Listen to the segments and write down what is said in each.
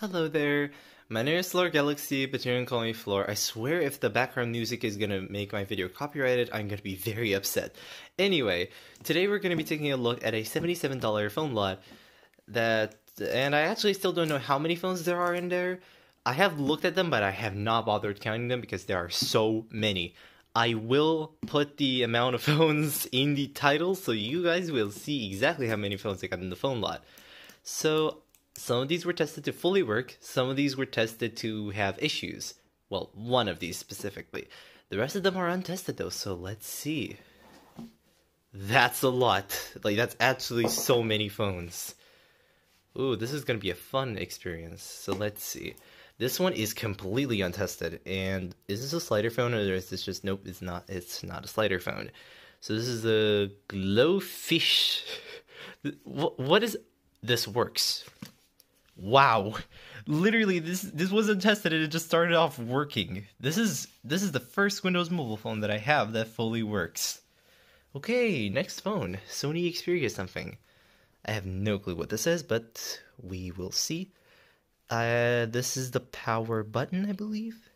Hello there. My name is Floor Galaxy, but you can call me Floor. I swear if the background music is gonna make my video copyrighted, I'm gonna be very upset. Anyway, today we're gonna be taking a look at a $77 phone lot that, and I actually still don't know how many phones there are in there. I have looked at them, but I have not bothered counting them because there are so many. I will put the amount of phones in the title so you guys will see exactly how many phones I got in the phone lot. So some of these were tested to fully work, some of these were tested to have issues. Well, one of these specifically. The rest of them are untested though, so let's see. That's a lot. Like, that's actually so many phones. Ooh, this is gonna be a fun experience. So let's see. This one is completely untested. And is this a slider phone or is this just nope? It's not. It's not a slider phone. So this is a Glofiish. What, what is this works? Wow. Literally this this wasn't tested it just started off working. This is this is the first Windows mobile phone that I have that fully works. Okay, next phone. Sony Xperia something. I have no clue what this is, but we will see. Uh this is the power button, I believe.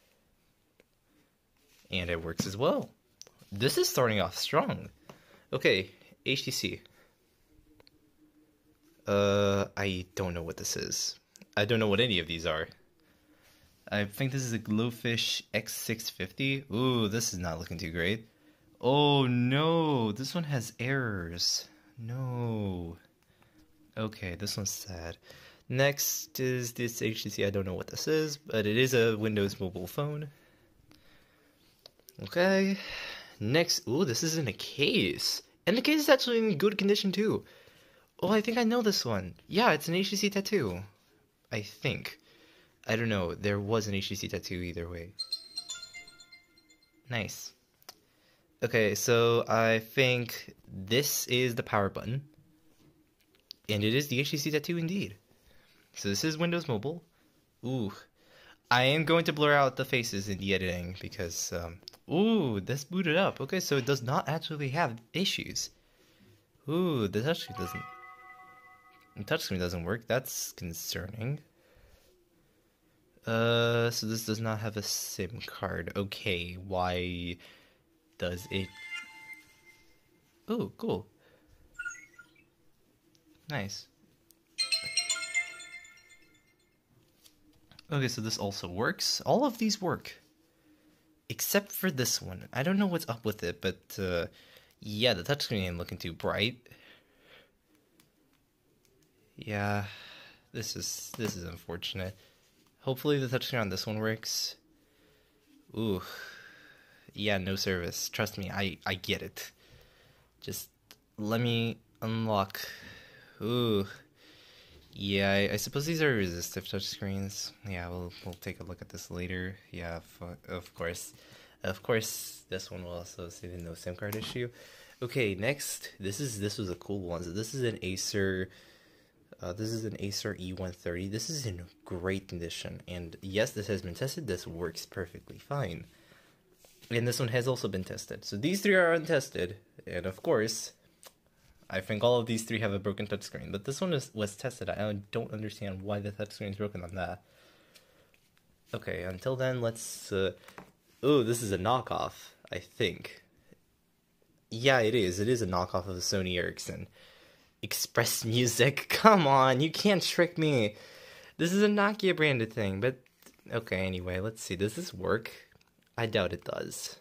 And it works as well. This is starting off strong. Okay, HTC. Uh, I don't know what this is. I don't know what any of these are. I think this is a Glofiish X650. Ooh, this is not looking too great. Oh no, this one has errors. No. Okay, this one's sad. Next is this HTC. I don't know what this is, but it is a Windows mobile phone. Okay. Next, ooh, this is in a case. And the case is actually in good condition too. Oh, I think I know this one. Yeah, it's an HTC tattoo. I think. I don't know. There was an HTC tattoo either way. Nice. Okay, so I think this is the power button. And it is the HTC tattoo indeed. So this is Windows Mobile. Ooh. I am going to blur out the faces in the editing because, um, ooh, this booted up. Okay, so it does not actually have issues. Ooh, this actually doesn't touchscreen doesn't work. That's concerning. Uh, so this does not have a SIM card. Okay, why does it? Oh, cool. Nice. Okay, so this also works. All of these work. Except for this one. I don't know what's up with it, but uh, yeah, the touchscreen ain't looking too bright. Yeah, this is this is unfortunate. Hopefully the touchscreen on this one works. Ooh, yeah, no service. Trust me, I I get it. Just let me unlock. Ooh, yeah, I, I suppose these are resistive touchscreens. Yeah, we'll we'll take a look at this later. Yeah, of course, of course, this one will also see the no SIM card issue. Okay, next, this is this was a cool one. So this is an Acer uh, this is an Acer E130. This is in great condition, and yes, this has been tested. This works perfectly fine. And this one has also been tested. So these three are untested, and of course, I think all of these three have a broken touchscreen. But this one is, was tested. I don't understand why the touchscreen is broken on that. Okay, until then, let's. Uh... Oh, this is a knockoff, I think. Yeah, it is. It is a knockoff of a Sony Ericsson. Express Music. Come on, you can't trick me. This is a Nokia branded thing, but okay, anyway, let's see. Does this work? I doubt it does.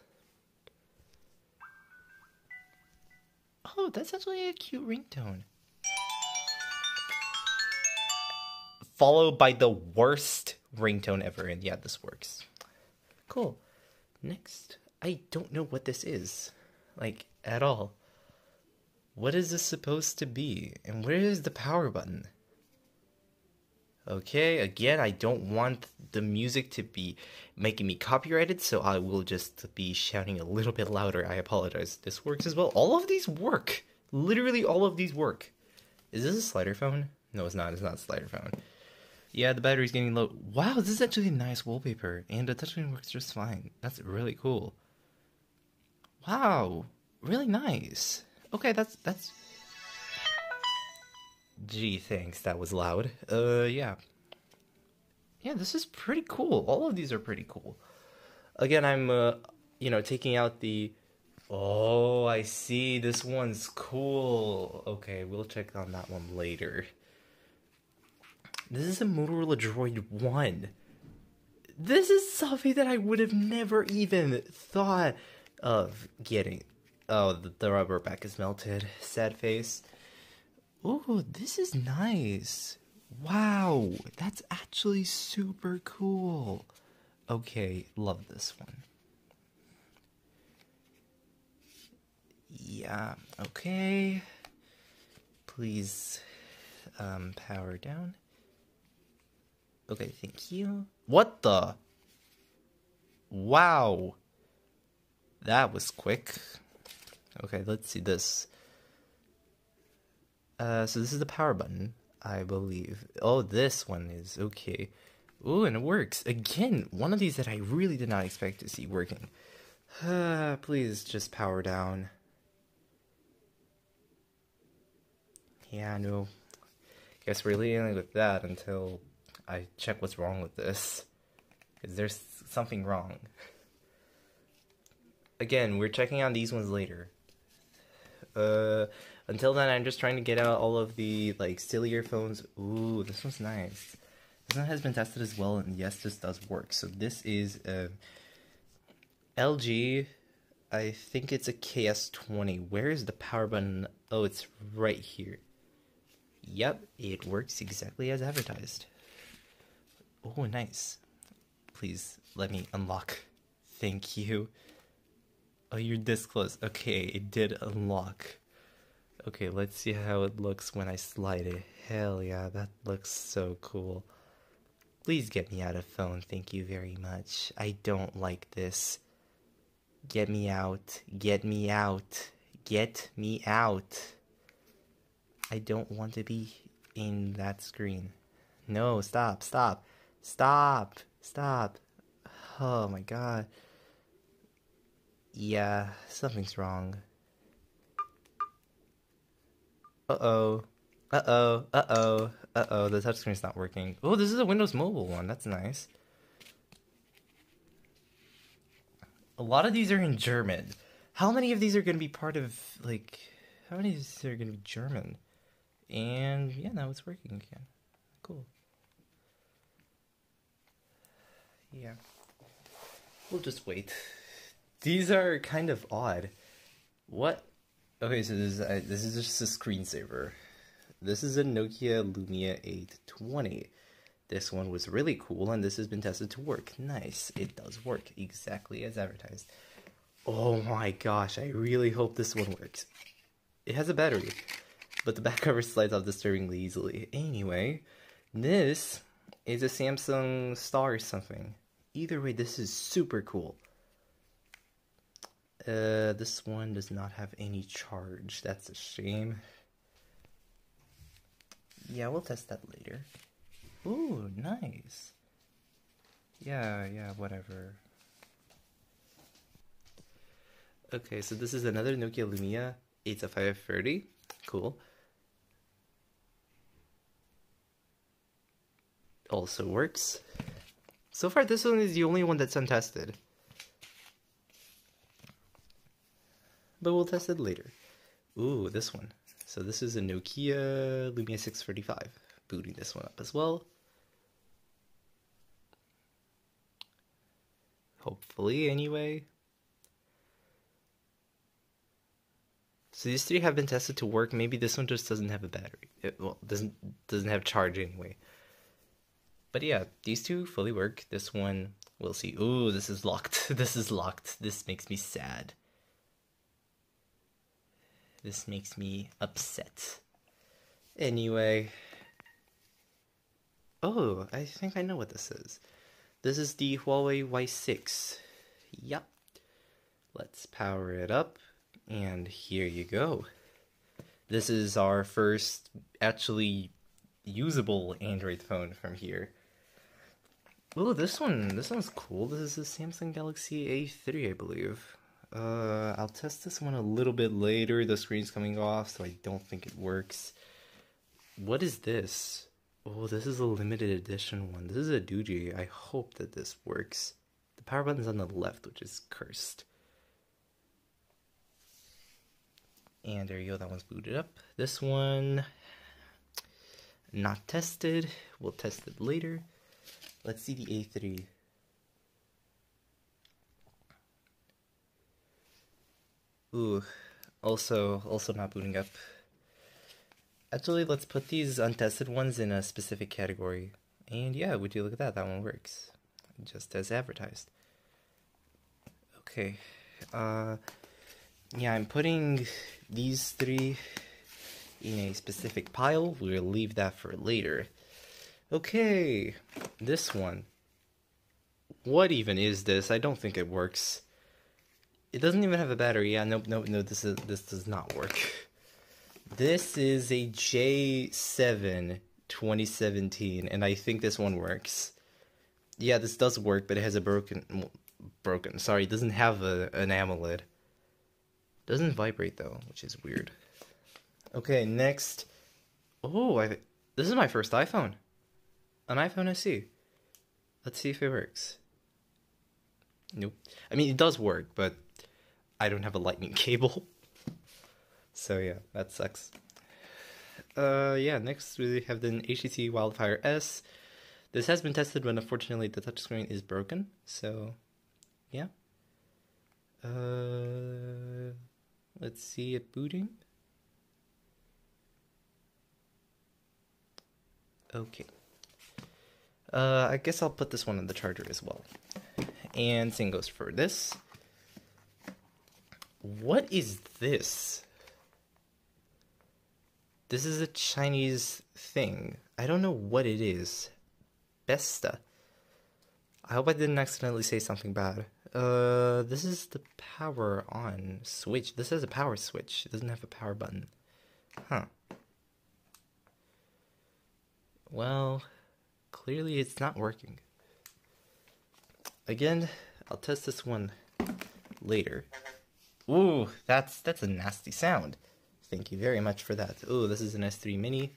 Oh, that's actually a cute ringtone. Followed by the worst ringtone ever, and yeah, this works. Cool. Next, I don't know what this is. Like, at all. What is this supposed to be? And where is the power button? Okay, again, I don't want the music to be making me copyrighted, so I will just be shouting a little bit louder. I apologize. This works as well. All of these work. Literally all of these work. Is this a slider phone? No, it's not. It's not a slider phone. Yeah, the battery's getting low. Wow, this is actually a nice wallpaper, and the touchscreen works just fine. That's really cool. Wow, really nice. Okay, that's that's. Gee, thanks. That was loud. Uh, yeah. yeah, this is pretty cool. All of these are pretty cool. Again, I'm, uh, you know, taking out the. Oh, I see. This one's cool. Okay, we'll check on that one later. This is a Motorola Droid 1. This is something that I would have never even thought of getting. Oh, the, the rubber back is melted. Sad face. Oh, this is nice. Wow, that's actually super cool. Okay, love this one. Yeah, okay. Please um, power down. Okay, thank you. What the? Wow. That was quick. Okay, let's see this. Uh, so this is the power button, I believe. Oh, this one is okay. Ooh, and it works. Again, one of these that I really did not expect to see working. Uh, please just power down. Yeah, no. Guess we're leaving with that until I check what's wrong with this. Is there something wrong? Again, we're checking on these ones later. Uh, until then, I'm just trying to get out all of the like still earphones. Ooh, this one's nice. This one has been tested as well, and yes, this does work. So this is uh, LG. I think it's a KS20. Where is the power button? Oh, it's right here. Yep, it works exactly as advertised. Oh, nice. Please let me unlock. Thank you. Oh, you're this close. Okay, it did unlock. Okay, let's see how it looks when I slide it. Hell yeah, that looks so cool. Please get me out of phone, thank you very much. I don't like this. Get me out. Get me out. Get me out. I don't want to be in that screen. No, stop, stop. Stop! Stop! Oh my god. Yeah, something's wrong. Uh-oh. Uh-oh. Uh-oh. Uh-oh, the touchscreen's not working. Oh, this is a Windows Mobile one. That's nice. A lot of these are in German. How many of these are going to be part of, like... How many of these are going to be German? And, yeah, now it's working again. Cool. Yeah. We'll just wait. These are kind of odd. What? Okay, so this is, this is just a screensaver. This is a Nokia Lumia 820. This one was really cool, and this has been tested to work. Nice. It does work exactly as advertised. Oh my gosh, I really hope this one works. It has a battery, but the back cover slides off disturbingly easily. Anyway, this is a Samsung Star or something. Either way, this is super cool. Uh, this one does not have any charge. That's a shame. Yeah, we'll test that later. Ooh, nice. Yeah, yeah, whatever. Okay, so this is another Nokia Lumia. It's a 530. Cool. Also works. So far, this one is the only one that's untested. But we'll test it later. Ooh, this one. So this is a Nokia Lumia 635. Booting this one up as well. Hopefully, anyway. So these three have been tested to work. Maybe this one just doesn't have a battery. It, well, doesn't doesn't have charge anyway. But yeah, these two fully work. This one, we'll see. Ooh, this is locked. this is locked. This makes me sad. This makes me upset. Anyway. Oh, I think I know what this is. This is the Huawei Y6. Yup. Let's power it up. And here you go. This is our first actually usable Android phone from here. Oh, this one, this one's cool. This is a Samsung Galaxy A3, I believe. Uh, I'll test this one a little bit later. The screen's coming off, so I don't think it works. What is this? Oh, this is a limited edition one. This is a Doogee. I hope that this works. The power button's on the left, which is cursed. And there you go, that one's booted up. This one, not tested. We'll test it later. Let's see the A3. Ooh, also, also not booting up. Actually, let's put these untested ones in a specific category. And yeah, would you look at that? That one works. Just as advertised. Okay. Uh, yeah, I'm putting these three in a specific pile. We'll leave that for later. Okay, this one. What even is this? I don't think it works. It doesn't even have a battery. Yeah, nope, nope, no, this is this does not work. This is a J7 2017, and I think this one works. Yeah, this does work, but it has a broken, broken. Sorry, it doesn't have a, an AMOLED. Doesn't vibrate though, which is weird. Okay, next. Oh, I this is my first iPhone. An iPhone SE. Let's see if it works. Nope. I mean, it does work, but I don't have a lightning cable. So yeah, that sucks. Uh, yeah, next we have the HTC Wildfire S. This has been tested, but unfortunately the touchscreen is broken. So, yeah. Uh, let's see it booting. Okay. Uh, I guess I'll put this one on the charger as well. And same goes for this. What is this? This is a Chinese thing. I don't know what it is. Besta. I hope I didn't accidentally say something bad. Uh, this is the power on switch. This has a power switch. It doesn't have a power button. Huh. Well, clearly it's not working. Again, I'll test this one later. Ooh, that's that's a nasty sound. Thank you very much for that. Oh, this is an S3 Mini.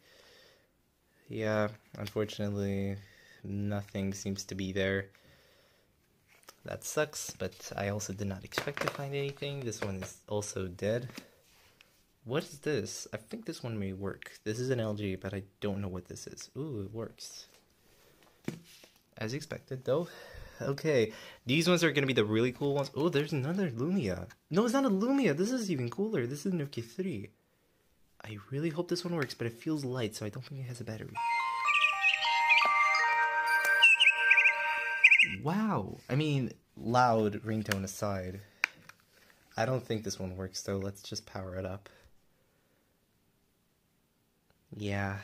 Yeah, unfortunately, nothing seems to be there. That sucks, but I also did not expect to find anything. This one is also dead. What is this? I think this one may work. This is an LG, but I don't know what this is. Ooh, it works. As expected, though. Okay, these ones are to be the really cool ones. Oh, there's another Lumia. No, it's not a Lumia. This is even cooler. This is Nokia 3. I really hope this one works, but it feels light, so I don't think it has a battery. Wow. I mean, loud ringtone aside. I don't think this one works, though. Let's just power it up. Yeah.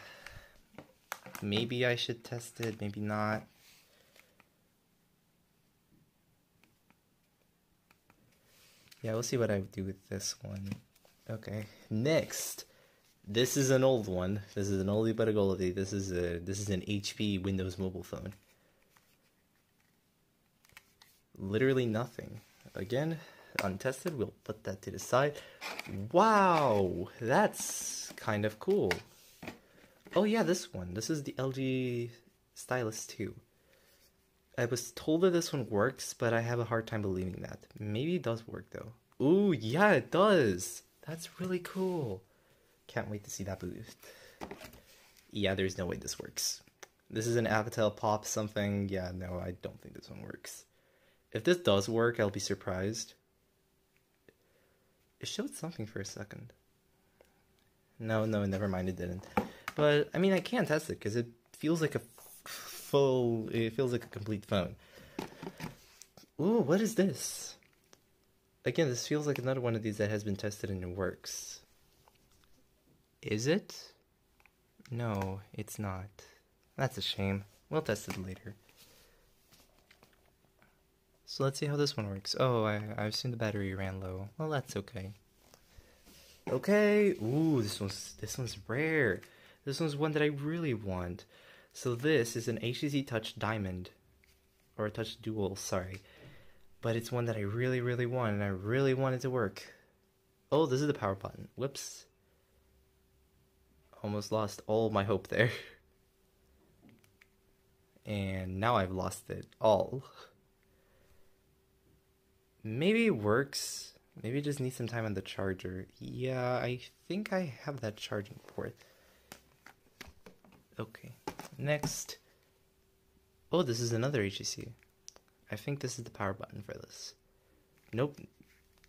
Maybe I should test it, maybe not. Yeah, we'll see what I do with this one. Okay, next. This is an old one. This is an oldie but a goldie. This is a this is an HP Windows mobile phone. Literally nothing. Again, untested. We'll put that to the side. Wow, that's kind of cool. Oh yeah, this one. This is the LG Stylus 2. I was told that this one works, but I have a hard time believing that. Maybe it does work though. Ooh, yeah, it does. That's really cool. Can't wait to see that boost. Yeah, there's no way this works. This is an Alcatel Pop something. Yeah, no, I don't think this one works. If this does work, I'll be surprised. It showed something for a second. No, no, never mind, it didn't. But, I mean, I can't test it because it feels like a full, it feels like a complete phone. Ooh, what is this? Again, this feels like another one of these that has been tested and it works. Is it? No, it's not. That's a shame. We'll test it later. So let's see how this one works. Oh, I, I've seen the battery ran low. Well, that's okay. Okay. Ooh, this one's this one's rare. This one's one that I really want. So this is an HTC Touch Diamond, or a Touch Dual. Sorry, but it's one that I really, really want, and I really want it to work. Oh, this is the power button. Whoops almost lost all my hope there. and now I've lost it all. Maybe it works. Maybe it just needs some time on the charger. Yeah, I think I have that charging port. Okay, next. Oh, this is another HTC. I think this is the power button for this. Nope,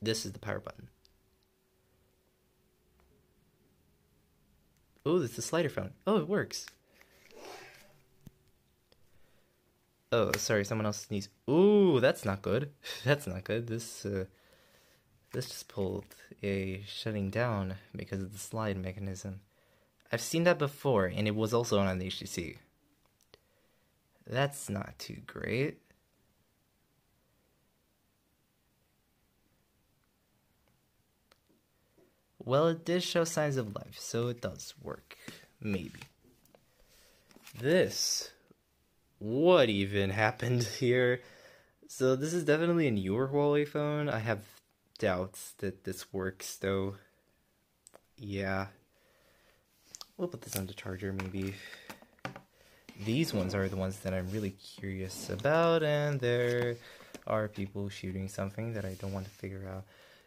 this is the power button. Oh, it's the slider phone. Oh, it works. Oh, sorry, someone else sneezed. Ooh, that's not good. that's not good. This, uh, this just pulled a shutting down because of the slide mechanism. I've seen that before, and it was also on the HTC. That's not too great. Well, it did show signs of life, so it does work. Maybe. This what even happened here? So this is definitely a newer Huawei phone. I have doubts that this works though. Yeah. We'll put this on the charger maybe. These ones are the ones that I'm really curious about and there are people shooting something that I don't want to figure out.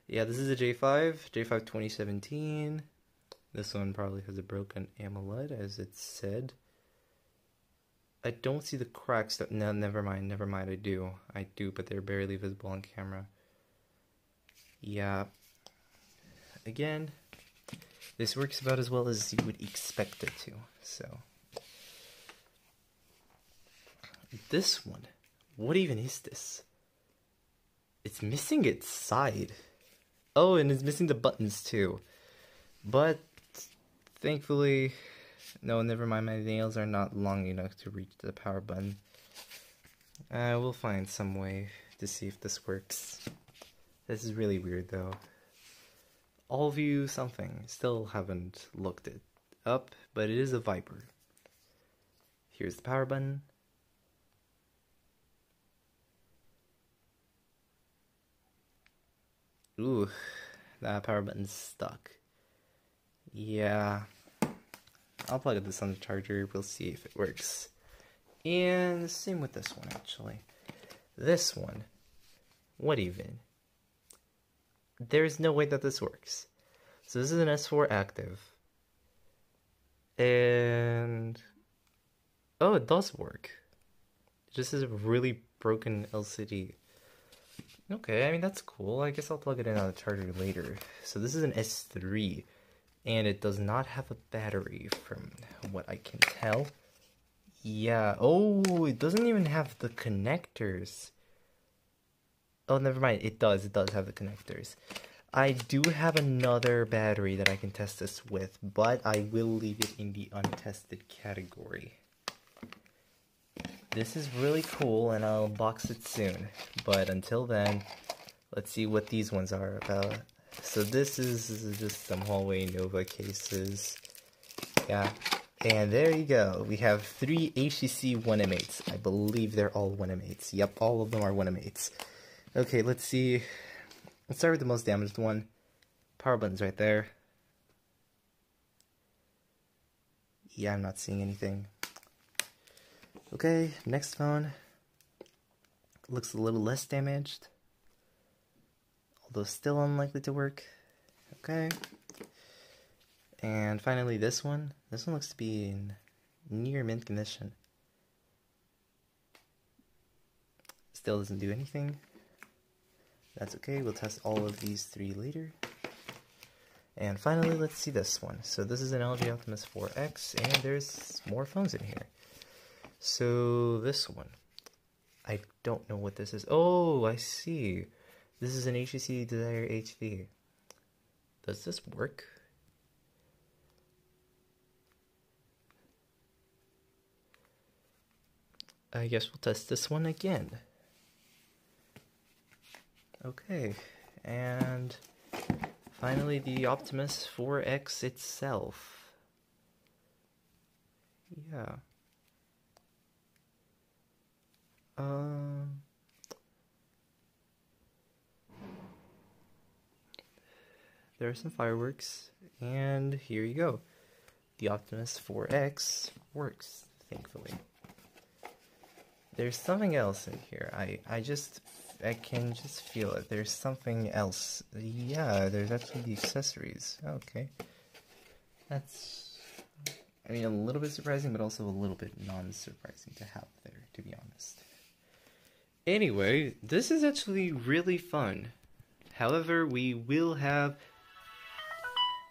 Yeah, this is a J5, J5 2017. This one probably has a broken AMOLED as it said. I don't see the cracks. That, no, never mind, never mind. I do. I do, but they're barely visible on camera. Yeah. Again, this works about as well as you would expect it to. So. This one. What even is this? It's missing its side. Oh, and it's missing the buttons too. But thankfully, no, never mind. My nails are not long enough to reach the power button. I uh, will find some way to see if this works. This is really weird though. Allview something. Still haven't looked it up, but it is a Viper. Here's the power button. Ooh, that power button's stuck. Yeah, I'll plug this on the charger. We'll see if it works. And the same with this one, actually. This one. What even? There's no way that this works. So this is an S4 active. And... Oh, it does work. This is a really broken LCD. Okay, I mean, that's cool. I guess I'll plug it in on the charger later. So this is an S3 and it does not have a battery from what I can tell. Yeah, oh, it doesn't even have the connectors. Oh, never mind, it does, it does have the connectors. I do have another battery that I can test this with, but I will leave it in the untested category. This is really cool, and I'll box it soon. But until then, let's see what these ones are about. So this is, this is just some Huawei Nova cases. Yeah. And there you go. We have three HTC 1M8s. I believe they're all 1M8s. Yep, all of them are 1M8s. Okay, let's see. Let's start with the most damaged one. Power button's right there. Yeah, I'm not seeing anything. Okay, next phone. Looks a little less damaged although still unlikely to work. Okay. And finally this one. This one looks to be in near mint condition. Still doesn't do anything. That's okay, we'll test all of these three later. And finally, let's see this one. So this is an LG Optimus 4X, and there's more phones in here. So this one, I don't know what this is. Oh, I see. This is an HTC Desire HD. Does this work? I guess we'll test this one again. Okay, and finally the Optimus 4X itself. Yeah. Um... there are some fireworks, and here you go. The Optimus 4X works, thankfully. there's something else in here. I I just I can just feel it. There's something else. Yeah, there's actually the accessories. Okay. That's I mean a little bit surprising but also a little bit non-surprising to have there, to be honest. Anyway, this is actually really fun. However, we will have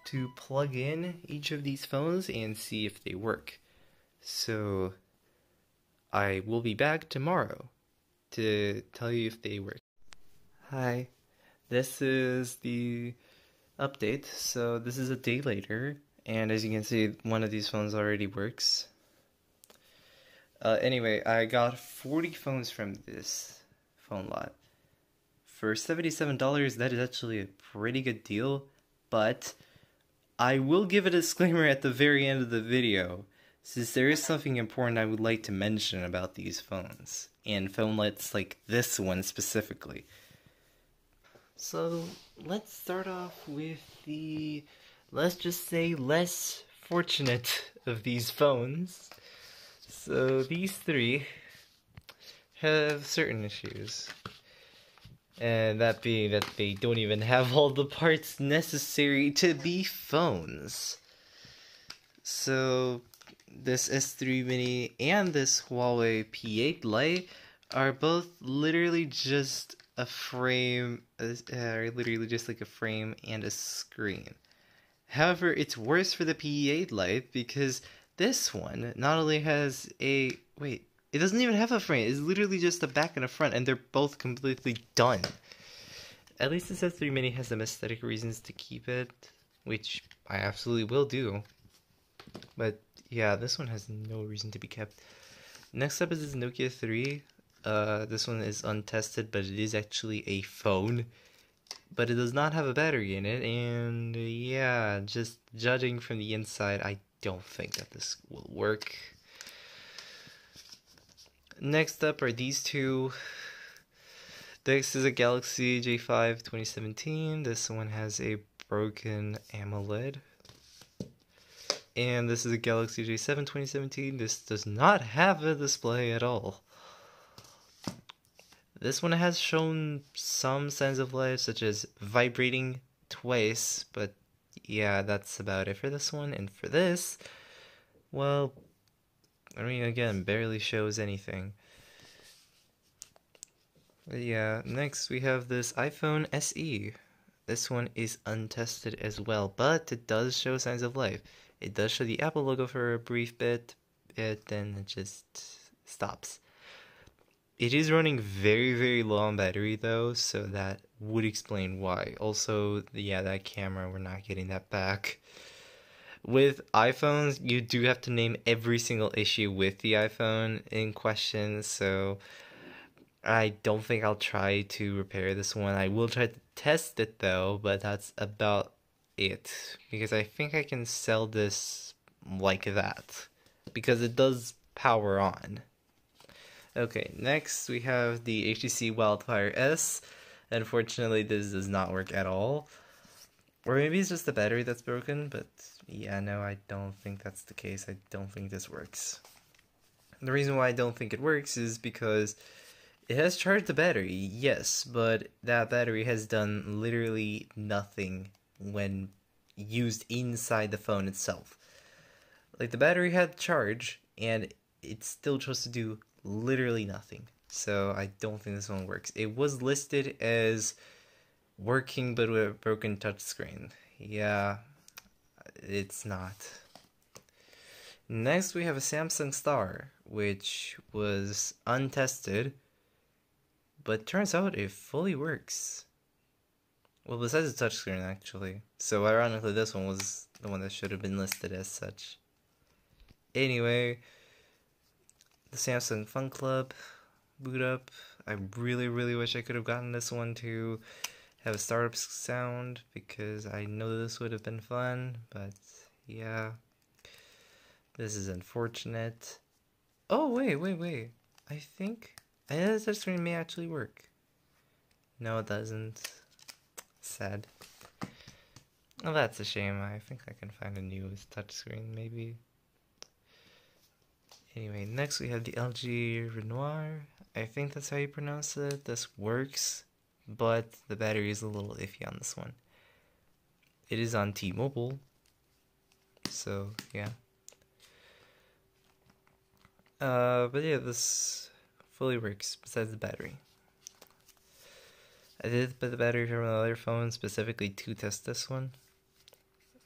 to plug in each of these phones and see if they work. So I will be back tomorrow to tell you if they work. Hi, this is the update. So this is a day later, and as you can see, one of these phones already works. Uh, anyway, I got 40 phones from this phone lot. For $77, that is actually a pretty good deal, but I will give a disclaimer at the very end of the video, since there is something important I would like to mention about these phones, and phonelets like this one specifically. So, let's start off with the, let's just say, less fortunate of these phones. So these three have certain issues. And that being that they don't even have all the parts necessary to be phones. So this S3 Mini and this Huawei P8 Lite are both literally just a frame, uh, literally just like a frame and a screen. However, it's worse for the P8 Lite because this one not only has a wait, it doesn't even have a frame. It's literally just a back and a front, and they're both completely done. At least the S3 Mini has some aesthetic reasons to keep it, which I absolutely will do. But yeah, this one has no reason to be kept. Next up is this Nokia 3. Uh, this one is untested, but it is actually a phone. But it does not have a battery in it, and yeah, just judging from the inside, I don't think that this will work. Next up are these two. This is a Galaxy J5 2017. This one has a broken AMOLED. And this is a Galaxy J7 2017. This does not have a display at all. This one has shown some signs of life, such as vibrating twice, but yeah, that's about it for this one. And for this, well, I mean, again, barely shows anything. But yeah, next we have this iPhone SE. This one is untested as well, but it does show signs of life. It does show the Apple logo for a brief bit, it then it just stops. It is running very, very low on battery though, so that would explain why. Also, yeah, that camera, we're not getting that back. With iPhones, you do have to name every single issue with the iPhone in question, so I don't think I'll try to repair this one. I will try to test it though, but that's about it. Because I think I can sell this like that. Because it does power on. Okay, next we have the HTC Wildfire S. Unfortunately, this does not work at all. Or maybe it's just the battery that's broken, but yeah, no, I don't think that's the case. I don't think this works. The reason why I don't think it works is because it has charged the battery, yes, but that battery has done literally nothing when used inside the phone itself. Like the battery had charge and it still chose to do literally nothing. So I don't think this one works. It was listed as working but with a broken touchscreen. Yeah, it's not. Next we have a Samsung Star, which was untested, but turns out it fully works. Well, besides the touchscreen, actually. So ironically, this one was the one that should have been listed as such. Anyway, the Samsung Fun Club boot up. I really, really wish I could have gotten this one to have a startup sound because I know this would have been fun, but yeah. This is unfortunate. Oh, wait, wait, wait. I think I know the touchscreen may actually work. No, it doesn't. Sad. Oh, that's a shame. I think I can find a new touchscreen, maybe. Anyway, next we have the LG Renoir. I think that's how you pronounce it. This works, but the battery is a little iffy on this one. It is on T-Mobile, so yeah. Uh, but yeah, this fully works besides the battery. I did put the battery from another phone specifically to test this one.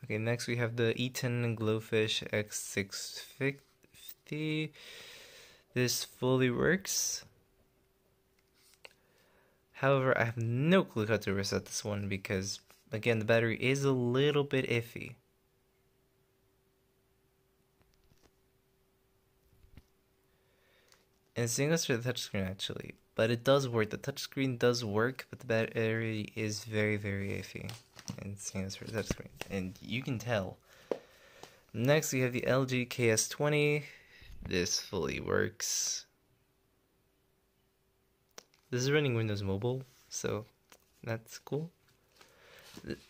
Okay, next we have the E-TEN Glofiish X650. This fully works. However, I have no clue how to reset this one because, again, the battery is a little bit iffy. And same goes for the touchscreen actually, but it does work. The touchscreen does work, but the battery is very, very iffy. And same goes for the touchscreen, and you can tell. Next, we have the LG KS20. This fully works. This is running Windows Mobile, so that's cool.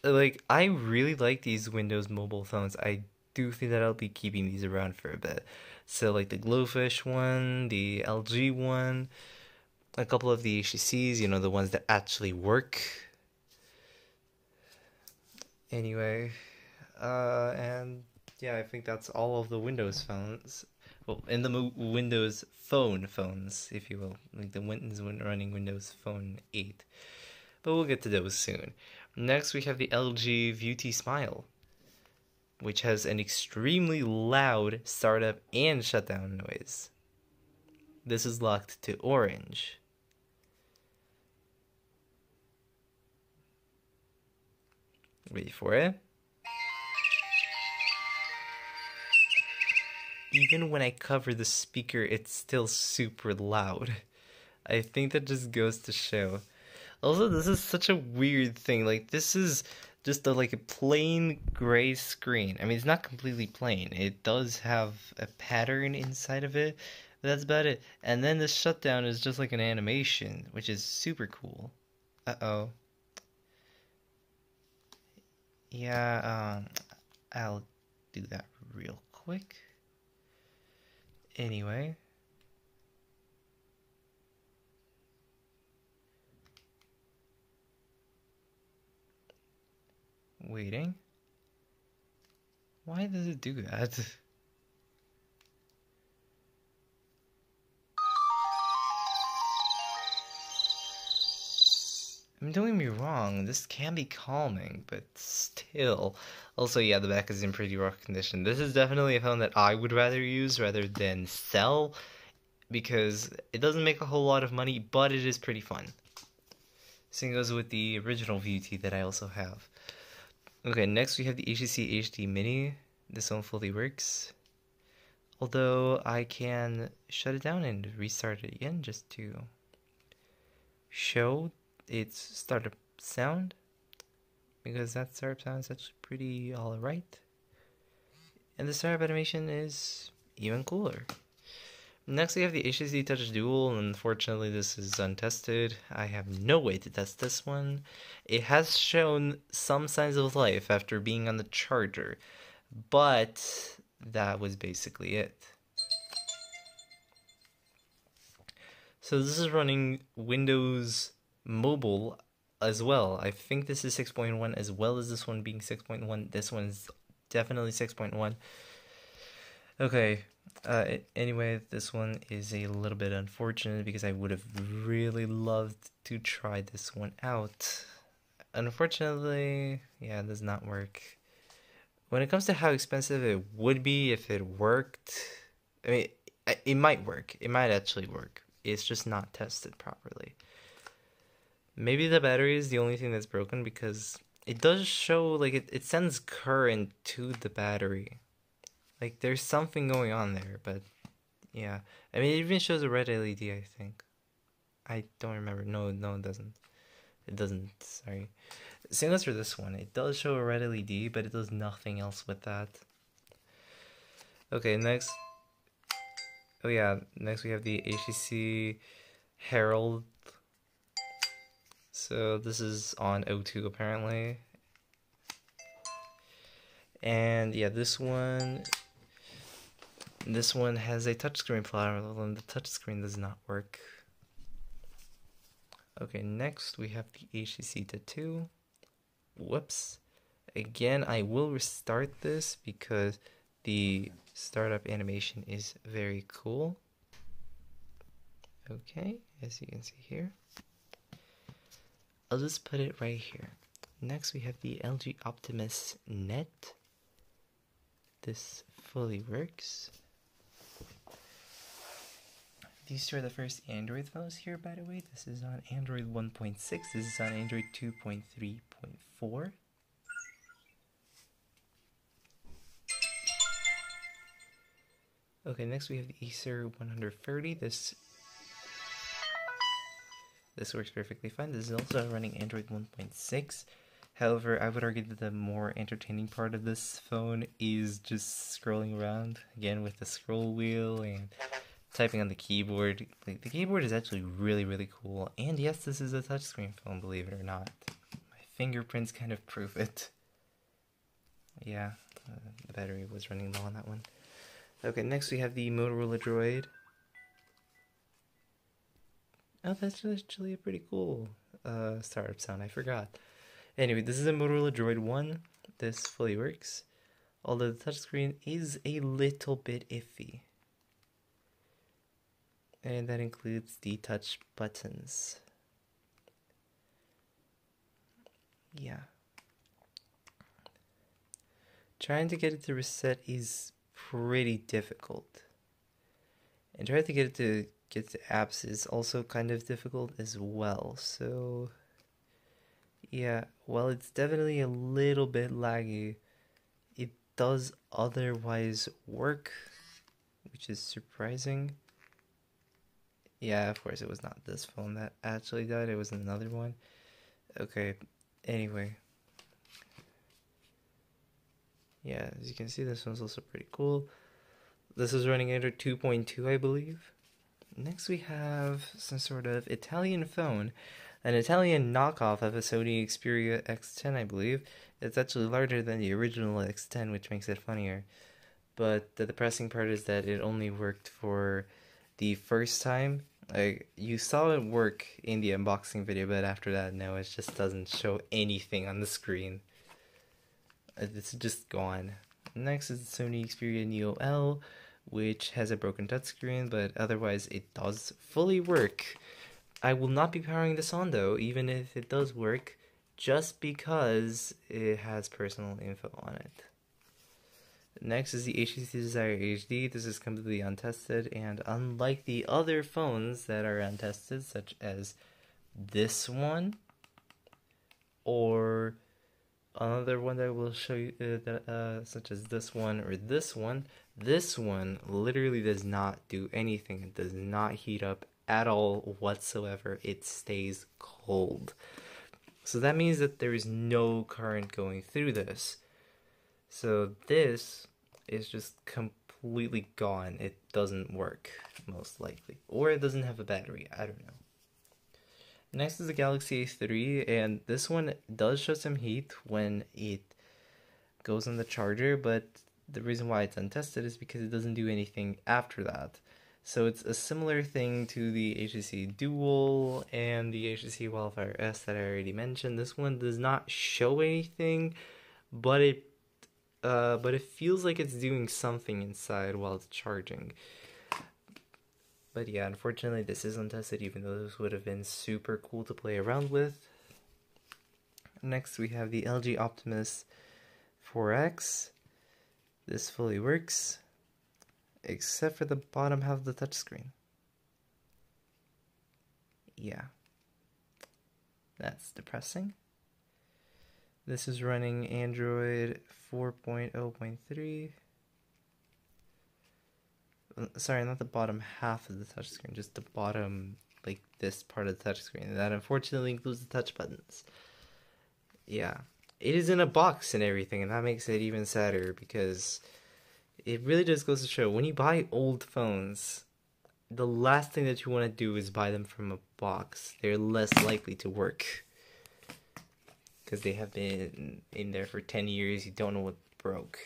Like, I really like these Windows Mobile phones. I do think that I'll be keeping these around for a bit. So like the Glofiish one, the LG one, a couple of the HTCs, you know, the ones that actually work. Anyway, uh, and yeah, I think that's all of the Windows phones. Well, in the Windows Phone phones, if you will, like the Windows running Windows Phone 8. But we'll get to those soon. Next, we have the LG Viewty Smile which has an extremely loud startup and shutdown noise. This is locked to orange. Wait for it. Even when I cover the speaker, it's still super loud. I think that just goes to show. Also, this is such a weird thing. Like, this is just a, like a plain gray screen. I mean, it's not completely plain. It does have a pattern inside of it. That's about it. And then the shutdown is just like an animation, which is super cool. Uh oh. Yeah, um, I'll do that real quick. Anyway. waiting. Why does it do that? Mm, I'm doing me wrong. This can be calming, but still. Also, yeah, the back is in pretty rough condition. This is definitely a phone that I would rather use rather than sell because it doesn't make a whole lot of money, but it is pretty fun. Same goes with the original View that I also have. Okay, next we have the HTC HD Mini. This one fully works. Although I can shut it down and restart it again just to show its startup sound. Because that startup sound is actually pretty alright. And the startup animation is even cooler. Next, we have the HTC Touch Dual. and Unfortunately, this is untested. I have no way to test this one. It has shown some signs of life after being on the charger, but that was basically it. So this is running Windows Mobile as well. I think this is 6.1 as well as this one being 6.1. This one's definitely 6.1. Okay, uh, anyway, this one is a little bit unfortunate because I would have really loved to try this one out. Unfortunately, yeah, it does not work. When it comes to how expensive it would be if it worked, I mean, it might work. It might actually work. It's just not tested properly. Maybe the battery is the only thing that's broken because it does show, like, it, it sends current to the battery like there's something going on there, but yeah. I mean, it even shows a red LED. I think. I don't remember. No, no, it doesn't. It doesn't. Sorry. Same as for this one. It does show a red LED, but it does nothing else with that. Okay, next. Oh yeah, next we have the HTC Herald. So this is on O2 apparently. And yeah, this one This one has a touchscreen problem and the touchscreen does not work. Okay, next we have the HTC Tattoo. Whoops. Again, I will restart this because the startup animation is very cool. Okay, as you can see here. I'll just put it right here. Next we have the LG Optimus Net. This fully works. These two are the first Android phones here, by the way. This is on Android 1.6. This is on Android 2.3.4. Okay, next we have the Acer 130. This this works perfectly fine. This is also running Android 1.6. However, I would argue that the more entertaining part of this phone is just scrolling around again with the scroll wheel and typing on the keyboard. Like, the keyboard is actually really, really cool. And yes, this is a touchscreen phone, believe it or not. My fingerprints kind of prove it. Yeah, uh, the battery was running low on that one. Okay, next we have the Motorola Droid. Oh, that's actually a pretty cool uh, startup sound. I forgot. Anyway, this is a Motorola Droid 1. This fully works. Although the touchscreen is a little bit iffy. And that includes the touch buttons. Yeah. Trying to get it to reset is pretty difficult. And trying to get it to get the apps is also kind of difficult as well. So, yeah, well, it's definitely a little bit laggy. It does otherwise work, which is surprising. Yeah, of course, it was not this phone that actually died, it was another one. Okay, anyway. Yeah, as you can see, this one's also pretty cool. This is running Android 2.2, I believe. Next, we have some sort of Italian phone, an Italian knockoff of a Sony Xperia X10, I believe. It's actually larger than the original X10, which makes it funnier. But the depressing part is that it only worked for the first time. Like you saw it work in the unboxing video, but after that, no, it just doesn't show anything on the screen. It's just gone. Next is the Sony Xperia Neo L which has a broken touchscreen, but otherwise it does fully work. I will not be powering this on though, even if it does work, just because it has personal info on it. Next is the HTC Desire HD. This is completely untested, and unlike the other phones that are untested, such as this one or another one that I will show you, uh, that, uh, such as this one or this one, this one literally does not do anything. It does not heat up at all whatsoever. It stays cold. So that means that there is no current going through this. So this is just completely gone. It doesn't work, most likely. Or it doesn't have a battery. I don't know. Next is the Galaxy A3, and this one does show some heat when it goes on the charger, but the reason why it's untested is because it doesn't do anything after that. So it's a similar thing to the HTC Dual and the HTC Wildfire S that I already mentioned. This one does not show anything, but it uh, but it feels like it's doing something inside while it's charging. But yeah, unfortunately this is untested even though this would have been super cool to play around with. Next we have the LG Optimus 4X. This fully works, except for the bottom half of the touchscreen. Yeah. That's depressing. This is running Android 4.0.3. Uh, sorry, not the bottom half of the touchscreen, just the bottom, like this part of the touchscreen. That unfortunately includes the touch buttons. Yeah it is in a box and everything, and that makes it even sadder because it really just goes to show when you buy old phones, the last thing that you want to do is buy them from a box. They're less likely to work because they have been in there for 10 years. You don't know what broke.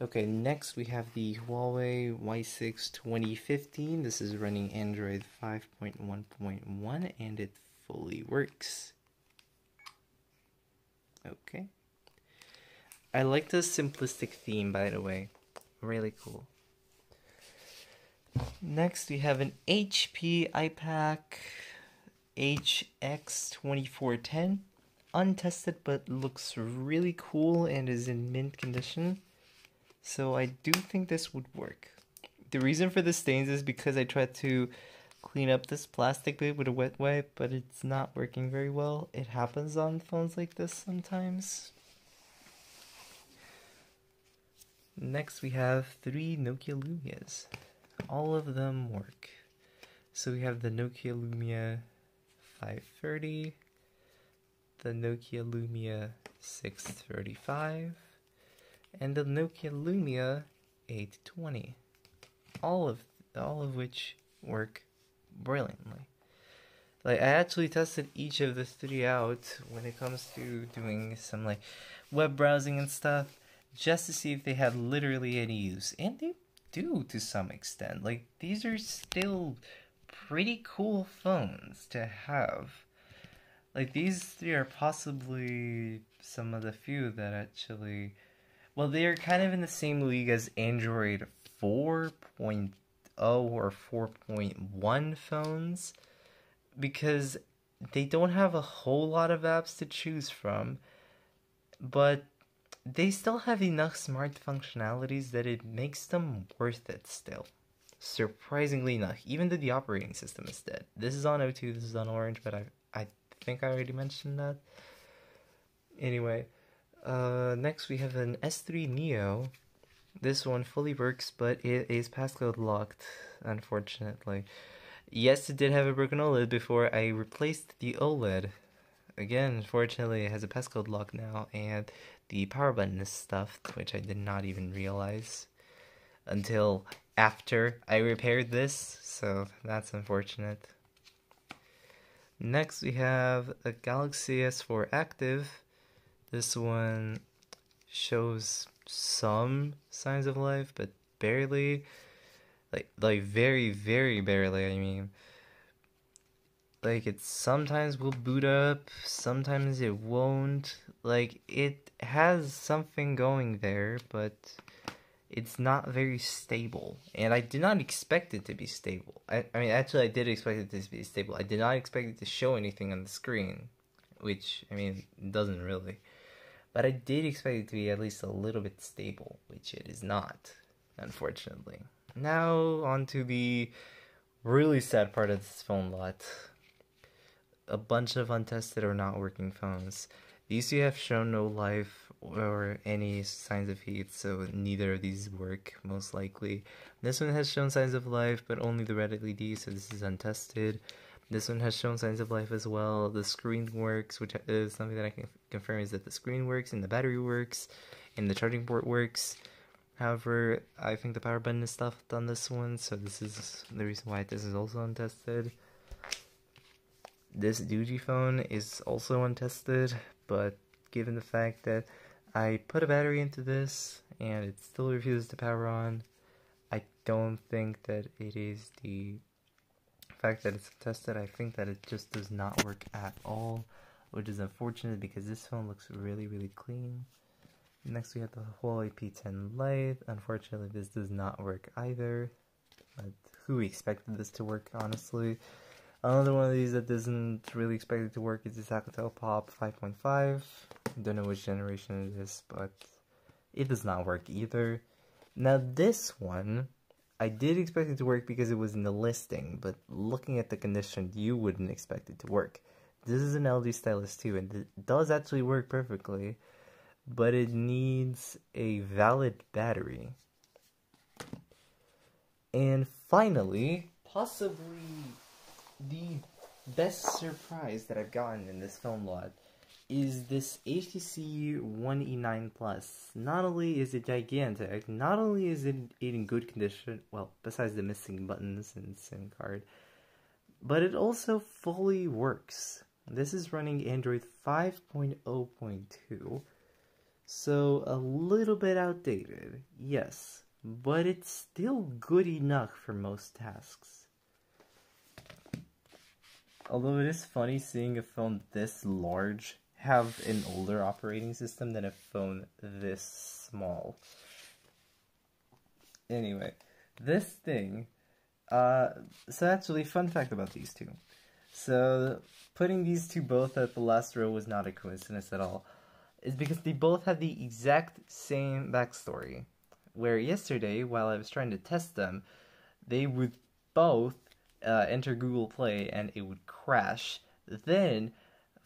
Okay, next we have the Huawei Y6 2015. This is running Android 5.1.1 and it fully works. Okay. I like the simplistic theme, by the way. Really cool. Next, we have an HP iPAQ HX2410. Untested, but looks really cool and is in mint condition. So I do think this would work. The reason for the stains is because I tried to clean up this plastic bit with a wet wipe, but it's not working very well. It happens on phones like this sometimes. Next, we have three Nokia Lumias. All of them work. So we have the Nokia Lumia 530, the Nokia Lumia 635, and the Nokia Lumia 820. All of all of which work brilliantly. Like I actually tested each of the three out when it comes to doing some like web browsing and stuff just to see if they had literally any use. And they do to some extent. Like, these are still pretty cool phones to have. Like, these three are possibly some of the few that actually. Well, they are kind of in the same league as Android 4.0 or 4.1 phones because they don't have a whole lot of apps to choose from, but they still have enough smart functionalities that it makes them worth it still. Surprisingly enough, even though the operating system is dead. This is on O2, this is on Orange, but I I think I already mentioned that. Anyway, uh, next we have an S3 Neo. This one fully works, but it is passcode locked, unfortunately. Yes, it did have a broken OLED before I replaced the OLED. Again, fortunately, it has a passcode lock now, and the power button is stuffed, which I did not even realize until after I repaired this, so that's unfortunate. Next we have a Galaxy S4 Active. This one shows some signs of life, but barely. Like like very, very barely, I mean. Like it sometimes will boot up, sometimes it won't. Like it has something going there, but it's not very stable. And I did not expect it to be stable. I, I mean, actually, I did expect it to be stable. I did not expect it to show anything on the screen, which, I mean, doesn't really. But I did expect it to be at least a little bit stable, which it is not, unfortunately. Now, on to the really sad part of this phone lot. A bunch of untested or not working phones. These two have shown no life or any signs of heat, so neither of these work, most likely. This one has shown signs of life, but only the red LED, so this is untested. This one has shown signs of life as well. The screen works, which is something that I can confirm is that the screen works, and the battery works, and the charging port works. However, I think the power button is stuffed on this one, so this is the reason why this is also untested. This Doogee phone is also untested, but given the fact that I put a battery into this and it still refuses to power on, I don't think that it is the fact that it's tested. I think that it just does not work at all, which is unfortunate because this phone looks really, really clean. Next, we have the Huawei P10 Lite. Unfortunately, this does not work either. But who expected this to work, honestly? Another one of these that doesn't really expect it to work is the Alcatel Pop 5.5. Don't know which generation it is, but it does not work either. Now this one, I did expect it to work because it was in the listing, but looking at the condition, you wouldn't expect it to work. This is an LG Stylus 2, and it does actually work perfectly, but it needs a valid battery. And finally, possibly the best surprise that I've gotten in this film lot is this HTC One E9 Plus. Not only is it gigantic, not only is it in good condition, well, besides the missing buttons and SIM card, but it also fully works. This is running Android 5.0.2. So, a little bit outdated, yes, but it's still good enough for most tasks. Although it is funny seeing a phone this large have an older operating system than a phone this small. Anyway, this thing, uh, so that's really fun fact about these two. So, putting these two both at the last row was not a coincidence at all. Is because they both had the exact same backstory. Where yesterday, while I was trying to test them, they would both uh, enter Google Play and it would crash. Then,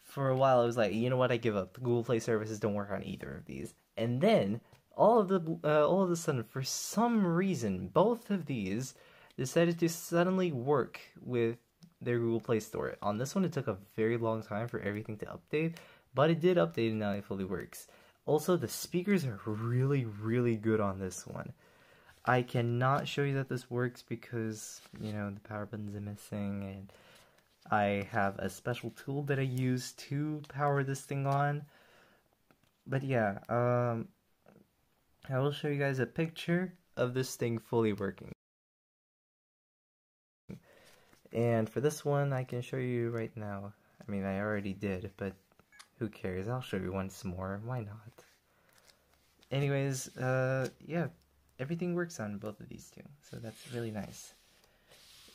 for a while, I was like, you know what? I give up. The Google Play services don't work on either of these. And then, all of the uh, all of a sudden, for some reason, both of these decided to suddenly work with their Google Play Store. On this one, it took a very long time for everything to update, but it did update and now it fully works. Also, the speakers are really, really good on this one. I cannot show you that this works because, you know, the power buttons are missing and I have a special tool that I use to power this thing on. But yeah, um, I will show you guys a picture of this thing fully working. And for this one, I can show you right now. I mean, I already did, but who cares? I'll show you once more. Why not? Anyways, uh, yeah, everything works on both of these two, so that's really nice.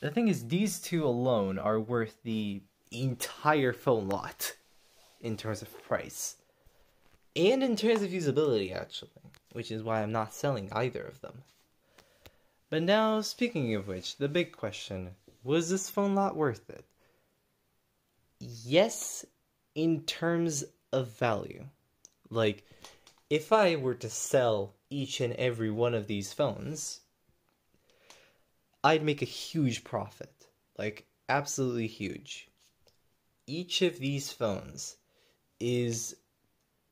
The thing is, these two alone are worth the entire phone lot in terms of price. And in terms of usability, actually, which is why I'm not selling either of them. But now, speaking of which, the big question was this phone lot worth it? Yes, in terms of value. Like, if I were to sell each and every one of these phones, I'd make a huge profit. Like, absolutely huge. Each of these phones is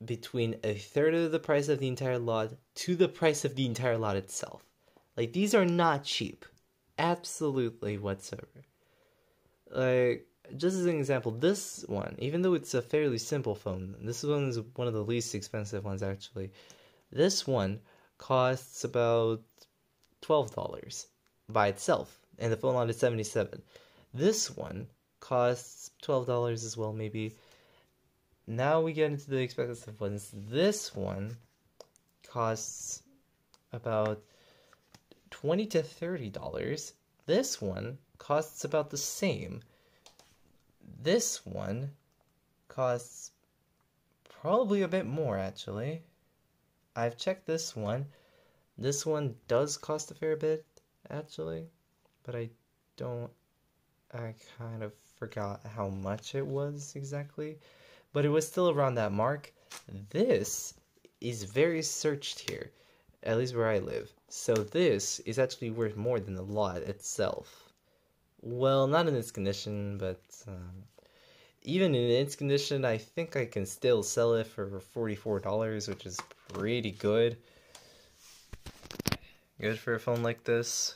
between a third of the price of the entire lot to the price of the entire lot itself. Like, these are not cheap absolutely whatsoever. Like, just as an example, this one, even though it's a fairly simple phone, this one is one of the least expensive ones actually. This one costs about $12 by itself, and the phone line is 77 This one costs $12 as well, maybe. Now we get into the expensive ones. This one costs about 20 to 30 dollars. This one costs about the same. This one costs probably a bit more actually. I've checked this one. This one does cost a fair bit actually, but I don't I kind of forgot how much it was exactly, but it was still around that mark. This is very searched here at least where I live. So this is actually worth more than the lot itself. Well, not in its condition, but um, even in its condition, I think I can still sell it for $44, which is pretty good. Good for a phone like this.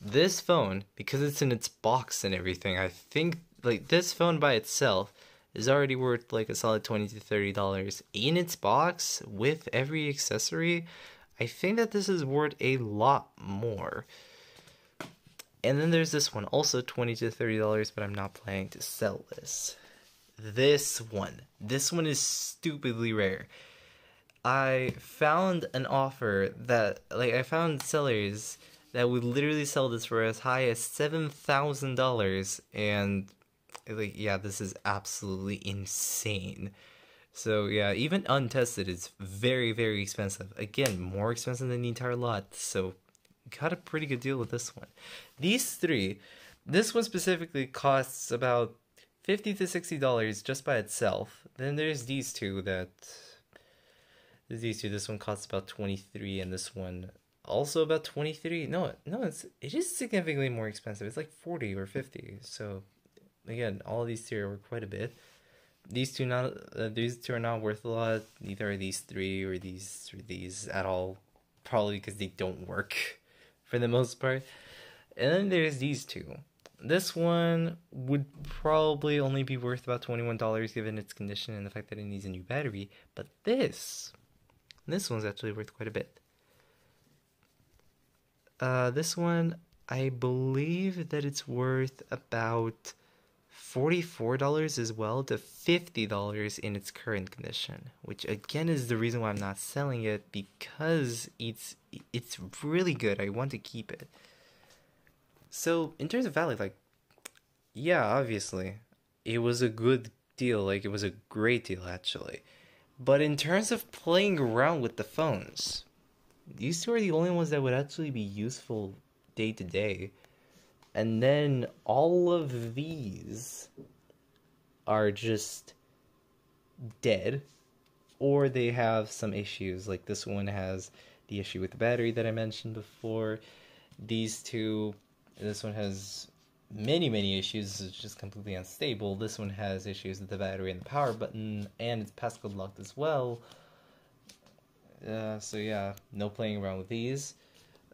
This phone, because it's in its box and everything, I think, like, this phone by itself is already worth like a solid 20 to 30 dollars in its box with every accessory. I think that this is worth a lot more. And then there's this one also 20 to 30 dollars but i'm not planning to sell this. This one. This one is stupidly rare i found an offer that like i found sellers that would literally sell this for as high as seven thousand dollars and like yeah this is absolutely insane. So yeah even untested is very very expensive. Again more expensive than the entire lot so got a pretty good deal with this one. These three this one specifically costs about 50 to 60 dollars just by itself. Then there's these two that these two this one costs about 23 and this one also about 23 no no it's it is significantly more expensive it's like 40 or 50 so again, all these three are quite a bit. These two not uh, these two are not worth a lot. Neither are these three or these or these at all. Probably because they don't work for the most part. And then there's these two. this one would probably only be worth about $21 given its condition and the fact that it needs a new battery. But this, this one's actually worth quite a bit. Uh, this one, I believe that it's worth about $44 as well to $50 in its current condition, which again is the reason why I'm not selling it because it's it's really good. I want to keep it. So, in terms of value, like yeah, obviously, it was a good deal, like it was a great deal actually. But in terms of playing around with the phones, these two are the only ones that would actually be useful day to day. And then all of these are just dead or they have some issues like this one has the issue with the battery that I mentioned before. These two this one has many many issues it's just completely unstable this one has issues with the battery and the power button and it's passcode locked as well uh, so yeah no playing around with these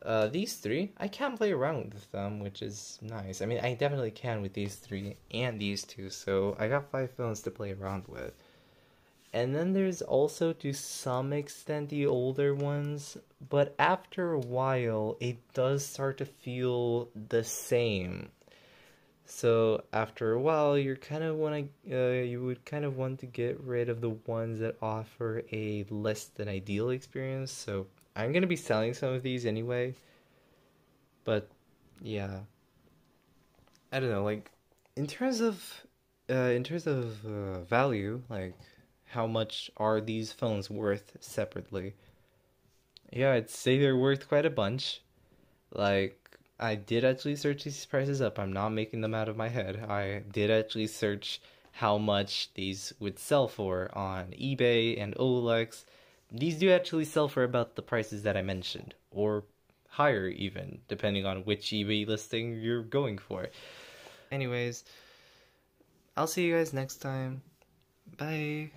uh, these three, I can play around with them, which is nice. I mean, I definitely can with these three and these two, so I got five phones to play around with. And then there's also, to some extent, the older ones, but after a while, it does start to feel the same. So after a while, you're kind of want to, uh, you would kind of want to get rid of the ones that offer a less than ideal experience. So I'm gonna be selling some of these anyway. But yeah, I don't know. Like in terms of uh, in terms of uh, value, like how much are these phones worth separately? Yeah, I'd say they're worth quite a bunch. Like I did actually search these prices up. I'm not making them out of my head. I did actually search how much these would sell for on eBay and OLX these do actually sell for about the prices that I mentioned, or higher even, depending on which eBay listing you're going for. Anyways, I'll see you guys next time. Bye.